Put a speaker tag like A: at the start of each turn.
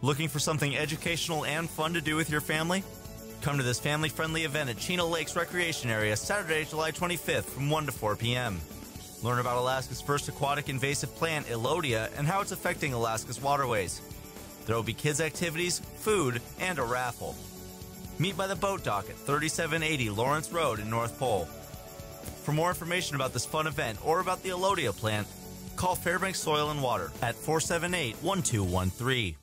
A: Looking for something educational and fun to do with your family? Come to this family friendly event at Chena Lakes Recreation Area Saturday, July 25th from 1 to 4 p.m. Learn about Alaska's first aquatic invasive plant, Elodea, and how it's affecting Alaska's waterways. There will be kids' activities, food, and a raffle. Meet by the boat dock at 3780 Laurance Road in North Pole. For more information about this fun event or about the Elodea plant, call Fairbanks Soil and Water at 478 1213.